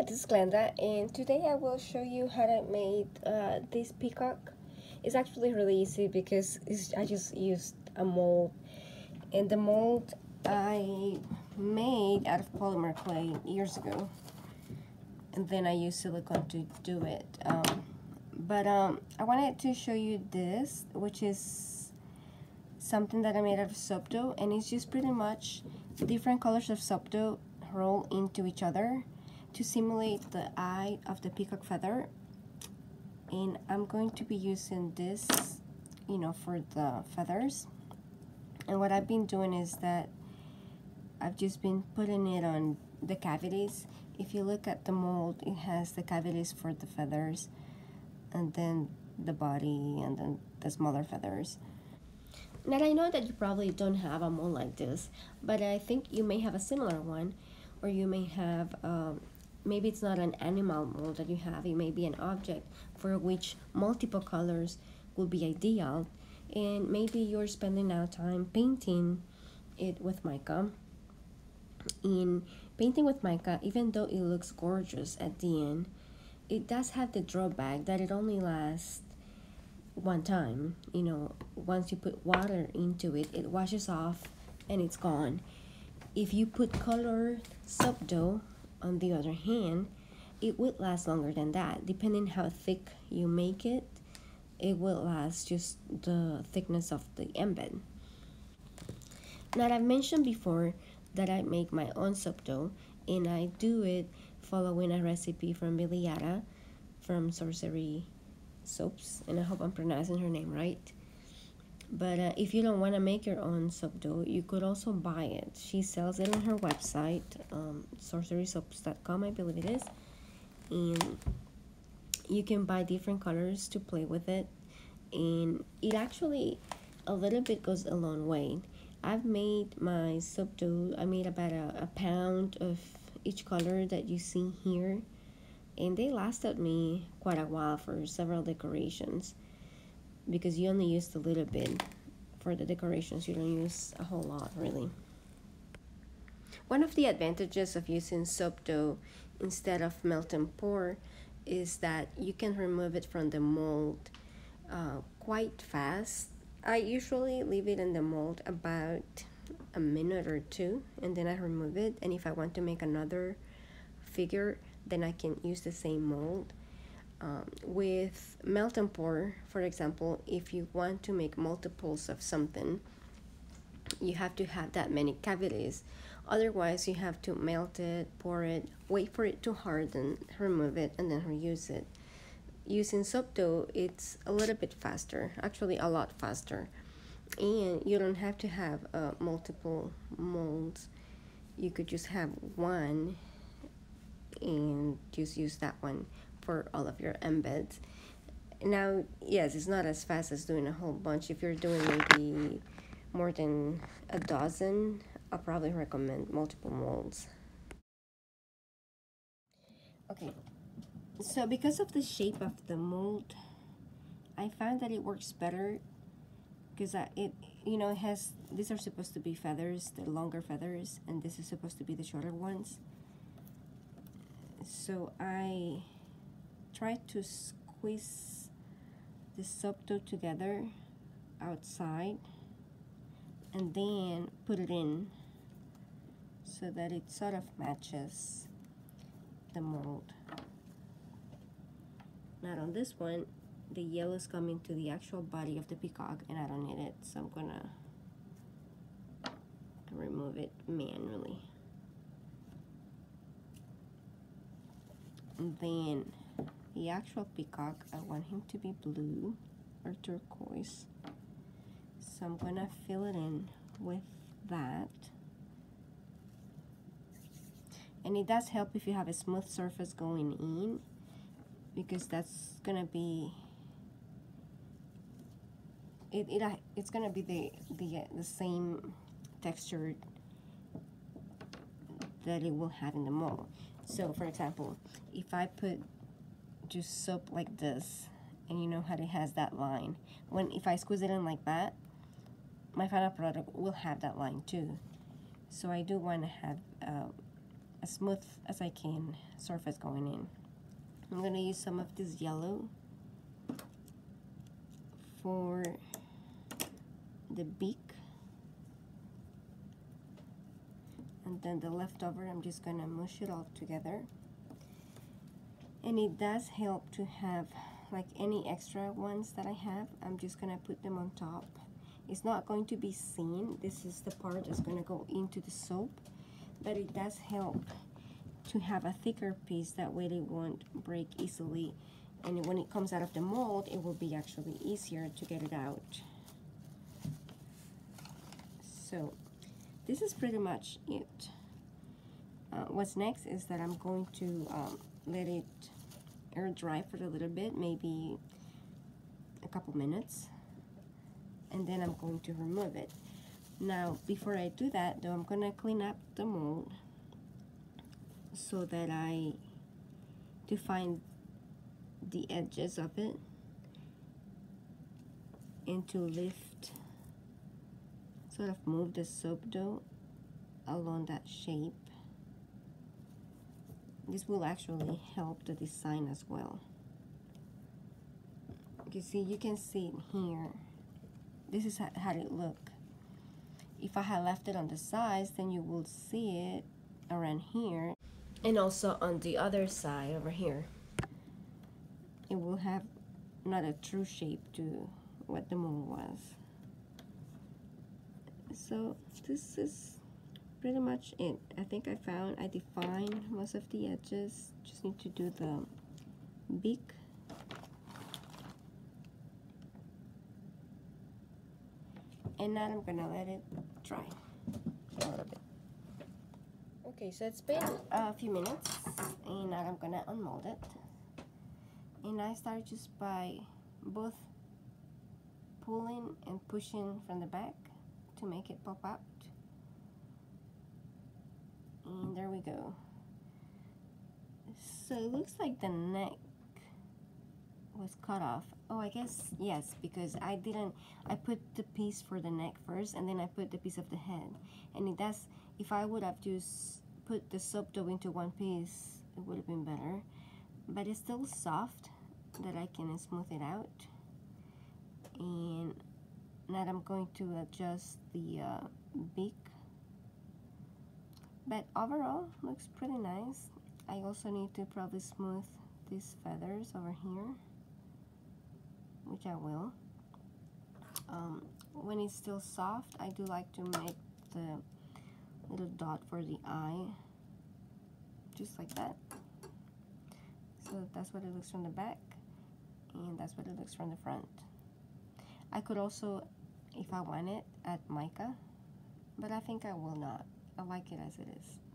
Hi, this is Glenda, and today I will show you how I made uh, this peacock. It's actually really easy because I just used a mold, and the mold I made out of polymer clay years ago, and then I used silicone to do it. Um, but um, I wanted to show you this, which is something that I made out of soap dough, and it's just pretty much different colors of soap dough roll into each other to simulate the eye of the peacock feather. And I'm going to be using this you know for the feathers. And what I've been doing is that I've just been putting it on the cavities. If you look at the mold it has the cavities for the feathers and then the body and then the smaller feathers. Now I know that you probably don't have a mold like this but I think you may have a similar one or you may have um, maybe it's not an animal mold that you have it may be an object for which multiple colors would be ideal. And maybe you're spending now time painting it with mica. In painting with mica even though it looks gorgeous at the end it does have the drawback that it only lasts one time. You know once you put water into it it washes off and it's gone. If you put color soap dough, on the other hand, it would last longer than that. Depending how thick you make it, it will last just the thickness of the embed. Now I've mentioned before that I make my own soap dough and I do it following a recipe from Billy from Sorcery Soaps and I hope I'm pronouncing her name right. But uh, if you don't want to make your own soap dough, you could also buy it. She sells it on her website, um, sorcerysoaps.com, I believe it is. And you can buy different colors to play with it. And it actually, a little bit goes a long way. I've made my soap dough, I made about a, a pound of each color that you see here. And they lasted me quite a while for several decorations because you only used a little bit for the decorations. You don't use a whole lot really. One of the advantages of using soap dough instead of melt and pour is that you can remove it from the mold uh, quite fast. I usually leave it in the mold about a minute or two and then I remove it. And if I want to make another figure then I can use the same mold um, with melt and pour, for example, if you want to make multiples of something, you have to have that many cavities. Otherwise, you have to melt it, pour it, wait for it to harden, remove it, and then reuse it. Using soap dough, it's a little bit faster, actually a lot faster. And you don't have to have uh, multiple molds. You could just have one and just use that one for all of your embeds. Now, yes, it's not as fast as doing a whole bunch. If you're doing maybe more than a dozen, I'll probably recommend multiple molds. Okay, so because of the shape of the mold, I found that it works better because it, you know, it has, these are supposed to be feathers, the longer feathers, and this is supposed to be the shorter ones. So I try to squeeze the dough together outside and then put it in so that it sort of matches the mold. Now on this one, the yellow is coming to the actual body of the peacock and I don't need it, so I'm gonna remove it manually. And then the actual peacock, I want him to be blue or turquoise. So I'm gonna fill it in with that. And it does help if you have a smooth surface going in because that's gonna be it, it uh, it's gonna be the the uh, the same texture that it will have in the mold. So for example, if I put just soap like this and you know how it has that line. When if I squeeze it in like that my final product will have that line too. So I do want to have uh, as smooth as I can surface going in. I'm gonna use some of this yellow for the beak. And then the leftover I'm just gonna mush it all together and it does help to have like any extra ones that I have I'm just gonna put them on top. It's not going to be seen. This is the part that's gonna go into the soap but it does help to have a thicker piece. That way they won't break easily. And when it comes out of the mold it will be actually easier to get it out. So this is pretty much it uh, what's next is that I'm going to um, let it air dry for a little bit maybe a couple minutes and then I'm going to remove it. Now before I do that though I'm gonna clean up the mold so that I define the edges of it and to lift sort of move the soap dough along that shape this will actually help the design as well. You see you can see it here. This is how it look. If I had left it on the sides then you will see it around here. And also on the other side over here. It will have not a true shape to what the moon was. So this is pretty much it. I think I found I defined most of the edges. Just need to do the beak. And now I'm gonna let it dry a little bit. Okay so it's been a few minutes and now I'm gonna unmold it. And I start just by both pulling and pushing from the back to make it pop out and there we go. So it looks like the neck was cut off. Oh I guess yes because I didn't I put the piece for the neck first and then I put the piece of the head. And it does if I would have just put the soap dough into one piece it would have been better. But it's still soft that I can smooth it out. And now I'm going to adjust the uh, beak but overall looks pretty nice. I also need to probably smooth these feathers over here which I will. Um, when it's still soft I do like to make the little dot for the eye just like that. So that's what it looks from the back and that's what it looks from the front. I could also if I want it add mica but I think I will not I like it as it is